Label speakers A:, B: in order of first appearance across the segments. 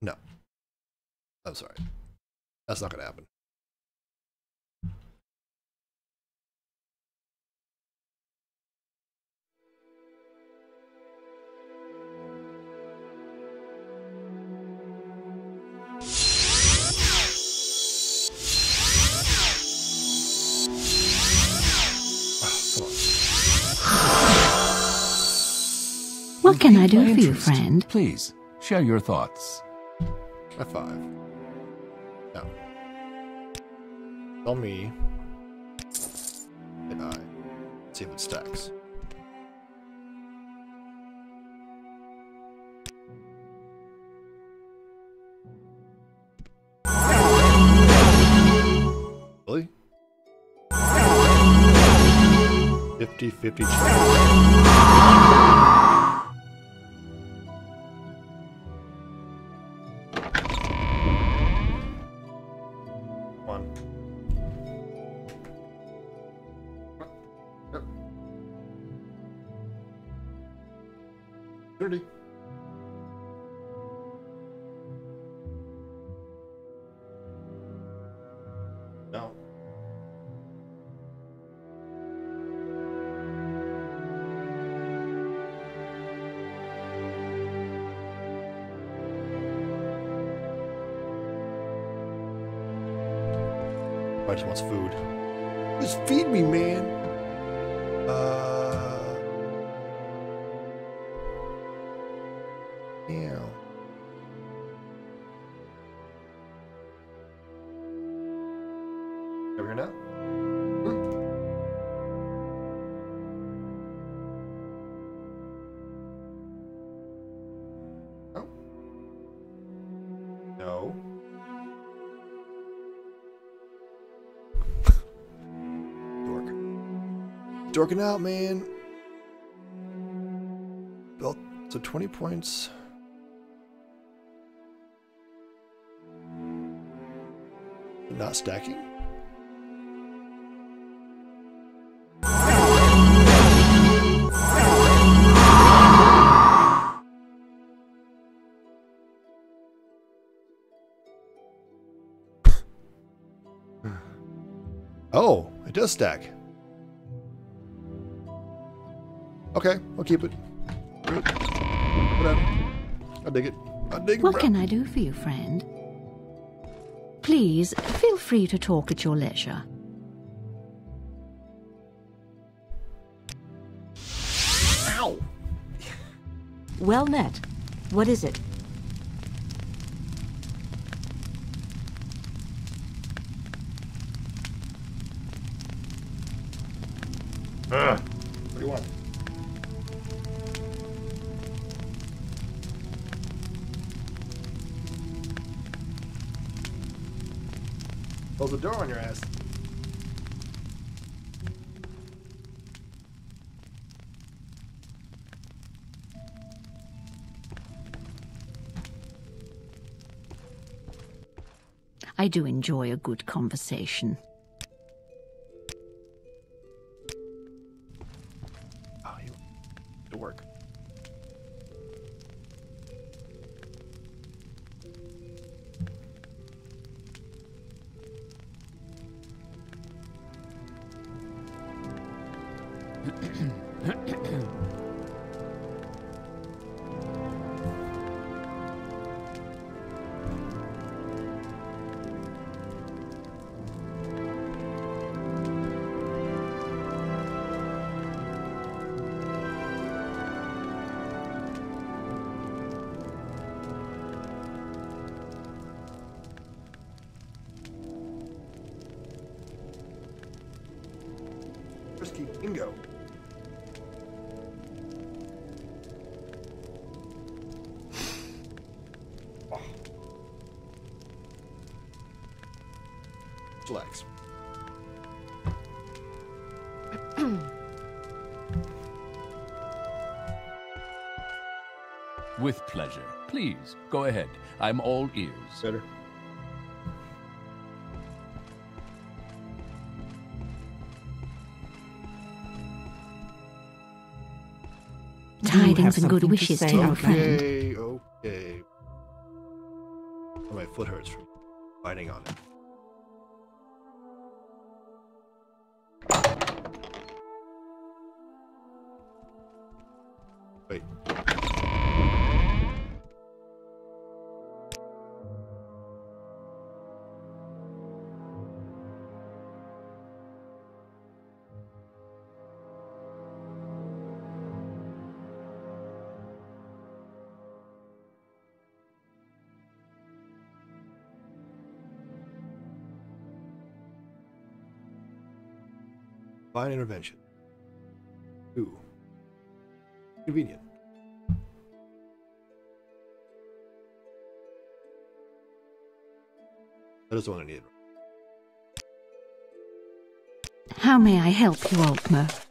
A: No. I'm sorry. That's not going to happen.
B: What can I do for you, friend?
C: Please, share your thoughts.
A: High five. No. Tell me. Hit I. See if it stacks. Really? 50 50 chance. Just wants food. Just feed me, man. Uh. Yeah. Over here now? Dorking out, man. Well, so 20 points. Not stacking? Oh, it does stack. Okay, I'll keep it. Whatever. I dig it. I dig it.
B: What
A: bro.
B: can I do for you, friend? Please, feel free to talk at your leisure.
A: Ow!
D: Well met. What is it?
A: What Close the door on your ass.
B: I do enjoy a good conversation.
A: Relax.
C: With pleasure. Please, go ahead. I'm all ears.
A: Better.
D: Do you have
B: Tidings and good
D: something to
B: wishes to your friend.
A: Okay, okay. My foot hurts from biting on it. Wait. Fine intervention. Ooh. Convenient. That is the one I needed.
B: How may I help you, Altmer?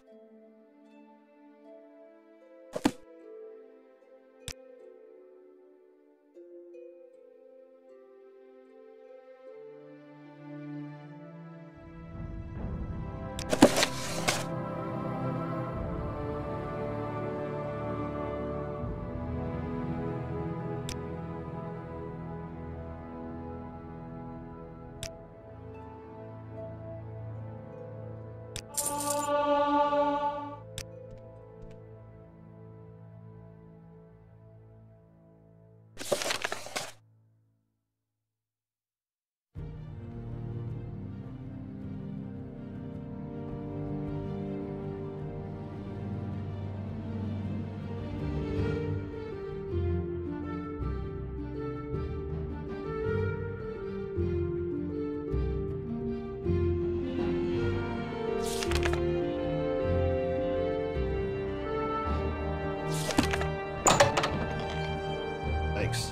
A: Thanks.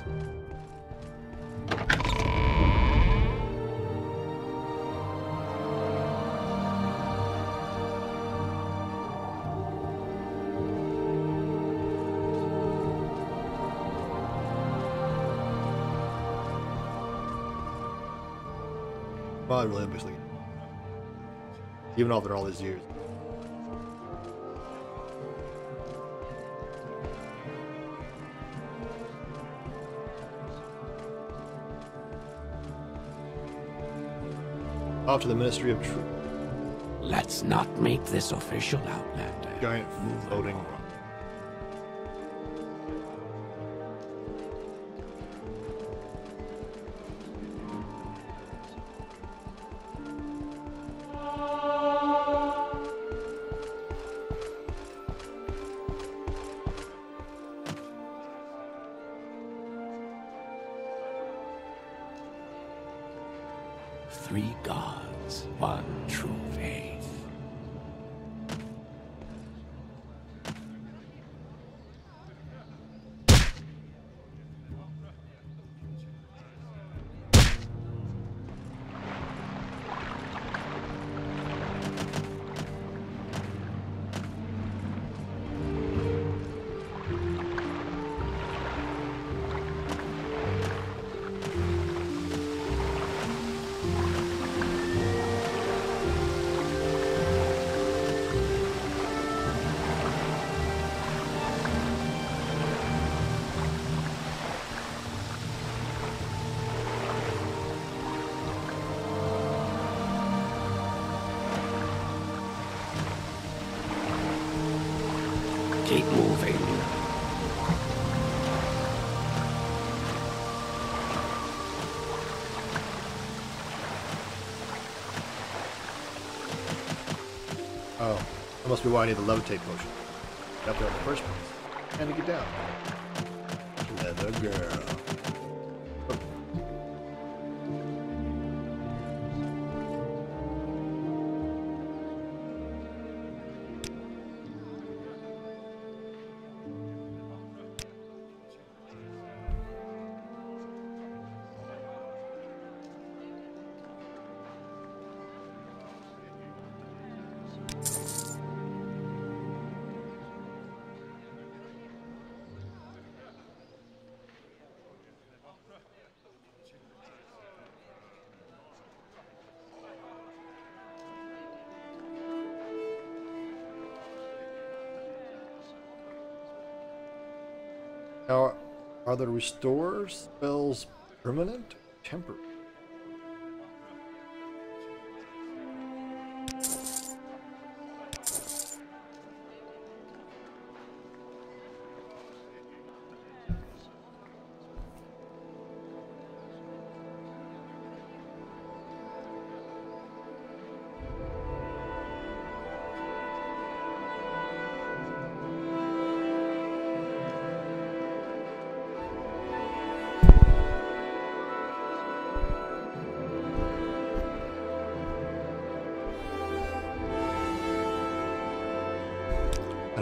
A: Well, really, obviously. Even after all these years. Off to the Ministry of Truth.
E: Let's not make this official, Outlander.
A: Giant floating.
E: Three gods, one true faith. Keep moving.
A: Oh, that must be why I need the levitate potion. Got there in the first place. And to get down. Leather girl. Now, are the restore spells Permanent? or Temporary?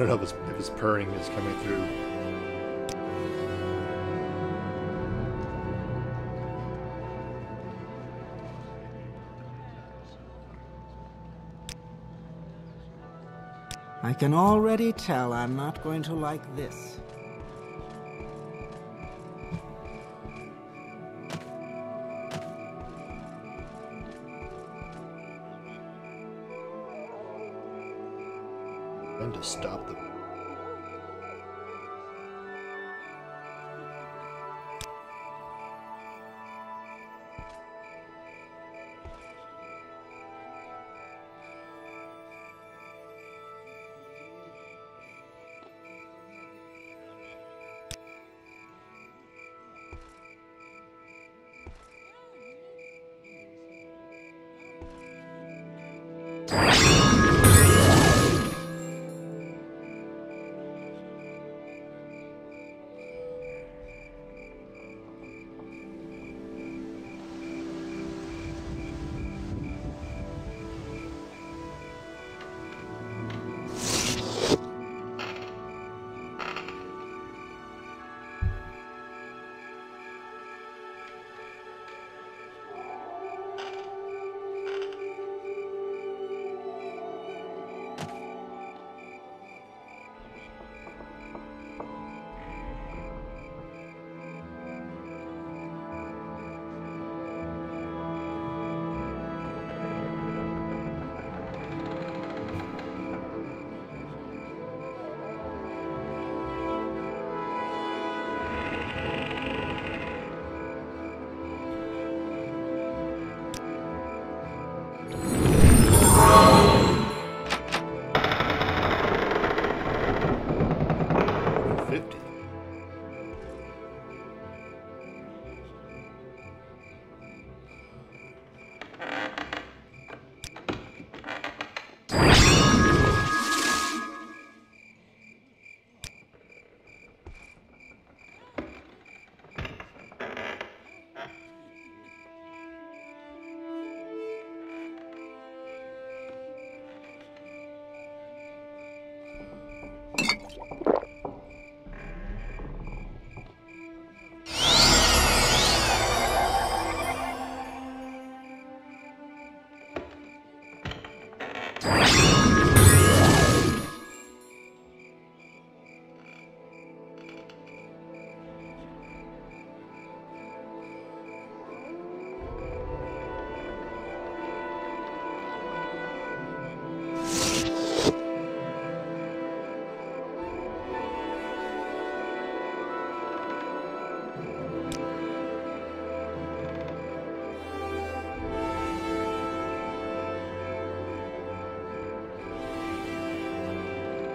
A: Don't know if his, if his purring is coming through.
F: I can already tell I'm not going to like this.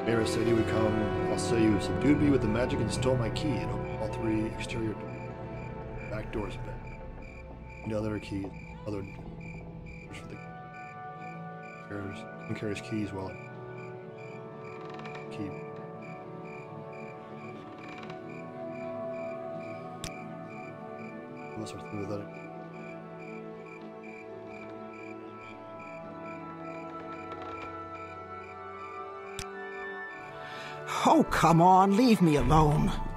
A: Mira said he would come. Also, you subdued me with the magic and stole my key and opened all three exterior back doors. But the other key, other for the carriers, and carries keys while keep. Unless we're through with that.
F: Oh, come on, leave me alone.